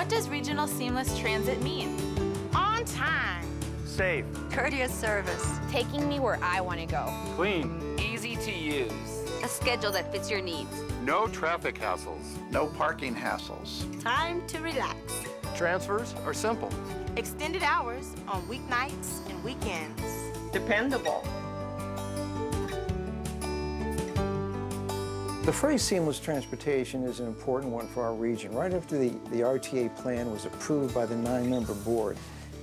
What does Regional Seamless Transit mean? On time. Safe. Courteous service. Taking me where I want to go. Clean. Easy to use. A schedule that fits your needs. No traffic hassles. No parking hassles. Time to relax. Transfers are simple. Extended hours on weeknights and weekends. Dependable. The phrase seamless transportation is an important one for our region. Right after the, the RTA plan was approved by the nine-member board,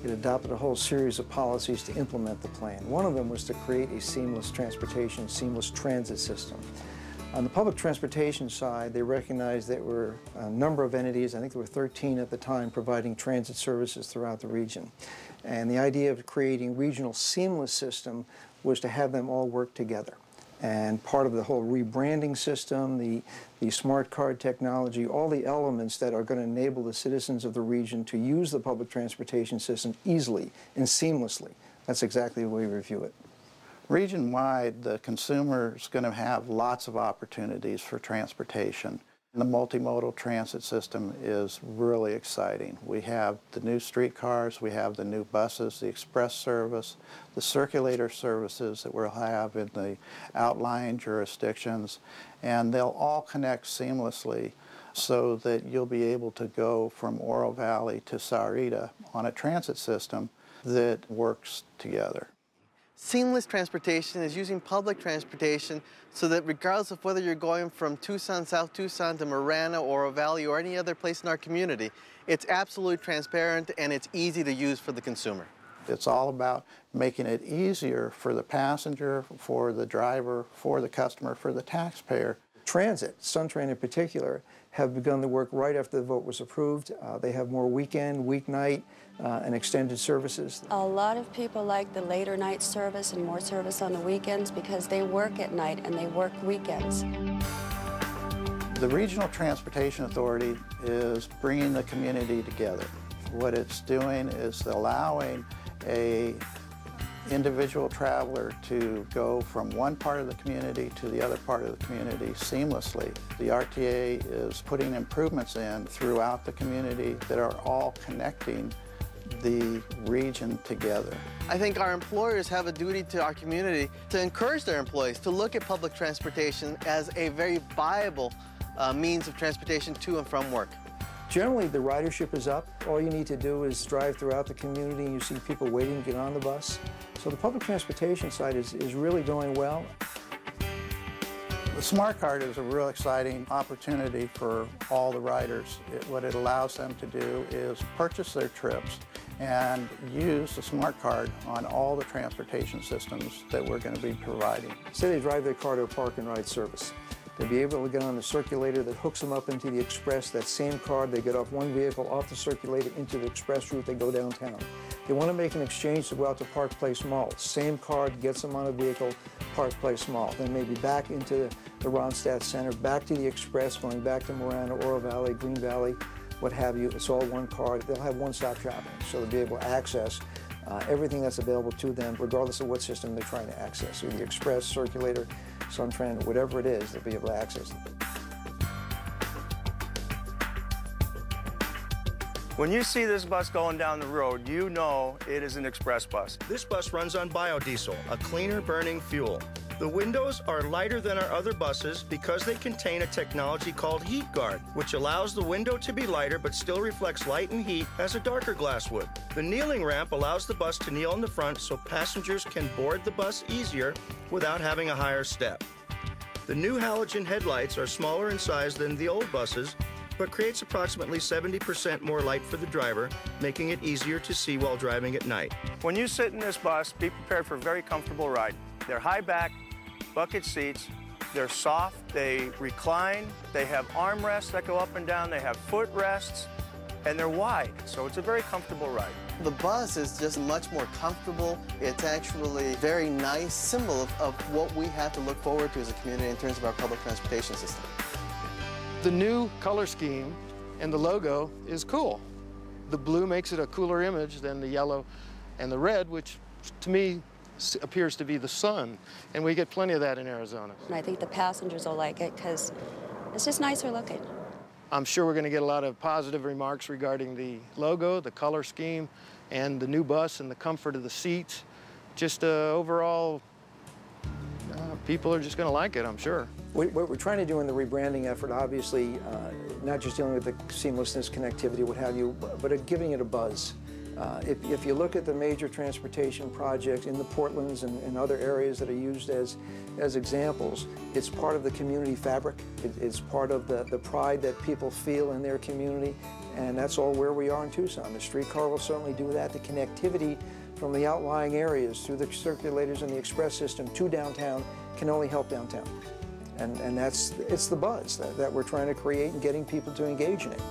it adopted a whole series of policies to implement the plan. One of them was to create a seamless transportation, seamless transit system. On the public transportation side, they recognized there were a number of entities, I think there were 13 at the time, providing transit services throughout the region. And the idea of creating regional seamless system was to have them all work together. And part of the whole rebranding system, the, the smart card technology, all the elements that are going to enable the citizens of the region to use the public transportation system easily and seamlessly. That's exactly the way we view it. Region-wide, the consumer is going to have lots of opportunities for transportation. The multimodal transit system is really exciting. We have the new streetcars, we have the new buses, the express service, the circulator services that we'll have in the outlying jurisdictions, and they'll all connect seamlessly so that you'll be able to go from Oro Valley to Sahuarita on a transit system that works together. Seamless transportation is using public transportation so that regardless of whether you're going from Tucson, South Tucson to Marana Oro Valley or any other place in our community, it's absolutely transparent and it's easy to use for the consumer. It's all about making it easier for the passenger, for the driver, for the customer, for the taxpayer. Transit, SunTran in particular, have begun the work right after the vote was approved. Uh, they have more weekend, weeknight, uh, and extended services. A lot of people like the later night service and more service on the weekends because they work at night and they work weekends. The Regional Transportation Authority is bringing the community together. What it's doing is allowing a individual traveler to go from one part of the community to the other part of the community seamlessly. The RTA is putting improvements in throughout the community that are all connecting the region together. I think our employers have a duty to our community to encourage their employees to look at public transportation as a very viable uh, means of transportation to and from work. Generally, the ridership is up. All you need to do is drive throughout the community and you see people waiting to get on the bus. So the public transportation side is, is really doing well. The smart card is a real exciting opportunity for all the riders. It, what it allows them to do is purchase their trips and use the smart card on all the transportation systems that we're going to be providing. Say they drive their car to a park and ride service. They'll be able to get on the circulator that hooks them up into the express. That same card, they get off one vehicle, off the circulator, into the express route, they go downtown. They want to make an exchange to go out to Park Place Mall. Same card gets them on a vehicle, Park Place Mall. Then maybe back into the Ronstadt Center, back to the express, going back to Marana, Oro Valley, Green Valley, what have you. It's all one card. They'll have one-stop shopping, so they'll be able to access uh, everything that's available to them, regardless of what system they're trying to access, either the Express, Circulator, SunTran, whatever it is, they'll be able to access it. When you see this bus going down the road, you know it is an express bus. This bus runs on biodiesel, a cleaner burning fuel. The windows are lighter than our other buses because they contain a technology called Heat Guard, which allows the window to be lighter but still reflects light and heat as a darker glass would. The kneeling ramp allows the bus to kneel in the front so passengers can board the bus easier without having a higher step. The new halogen headlights are smaller in size than the old buses, but creates approximately 70% more light for the driver, making it easier to see while driving at night. When you sit in this bus, be prepared for a very comfortable ride. They're high back, bucket seats. They're soft, they recline, they have armrests that go up and down, they have footrests, and they're wide, so it's a very comfortable ride. The bus is just much more comfortable. It's actually a very nice symbol of, of what we have to look forward to as a community in terms of our public transportation system. The new color scheme and the logo is cool. The blue makes it a cooler image than the yellow and the red, which to me appears to be the sun, and we get plenty of that in Arizona. And I think the passengers will like it because it's just nicer looking. I'm sure we're going to get a lot of positive remarks regarding the logo, the color scheme, and the new bus and the comfort of the seats. Just uh, overall, uh, people are just going to like it, I'm sure. What what we're trying to do in the rebranding effort, obviously, uh, not just dealing with the seamlessness, connectivity, what have you, but uh, giving it a buzz. Uh, if, if you look at the major transportation projects in the Portlands and, and other areas that are used as, as examples, it's part of the community fabric. It, it's part of the, the pride that people feel in their community, and that's all where we are in Tucson. The streetcar will certainly do that. The connectivity from the outlying areas through the circulators and the express system to downtown can only help downtown. And, and that's, it's the buzz that, that we're trying to create and getting people to engage in it.